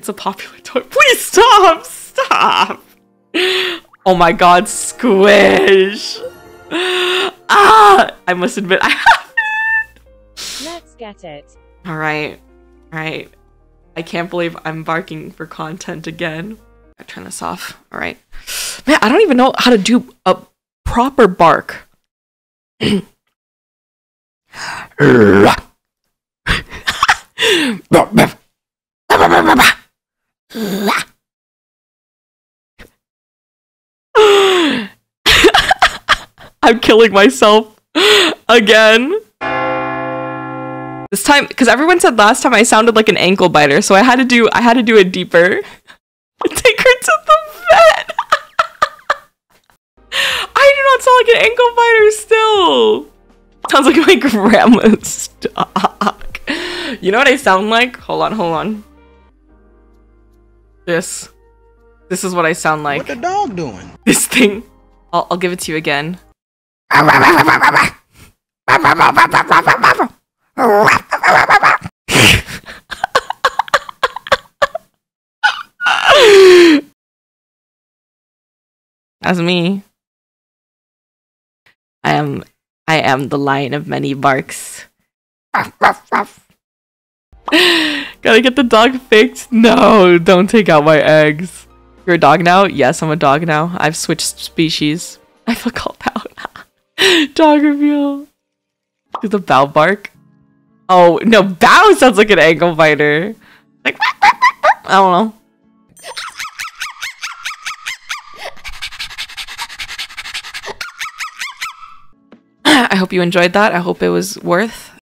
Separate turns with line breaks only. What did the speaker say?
It's a popular toy. Please stop! Stop! Oh my god, squish! Ah! I must admit, I have
Let's get it.
Alright. Alright. I can't believe I'm barking for content again. I turn this off. Alright. Man, I don't even know how to do a proper bark. I'm killing myself again. This time, because everyone said last time I sounded like an ankle biter, so I had to do I had to do it deeper. Take her to the vet. I do not sound like an ankle biter still. Sounds like my grandma's dog. You know what I sound like? Hold on, hold on. This. This is what I sound like.
What the dog doing?
This thing. I'll, I'll give it to you again. That's me. I am I am the lion of many barks. Gotta get the dog fixed. No, don't take out my eggs. You're a dog now? Yes, I'm a dog now. I've switched species. I feel called out. dog reveal. Do the bow bark? Oh, no, bow sounds like an ankle biter. Like, I don't know. I hope you enjoyed that. I hope it was worth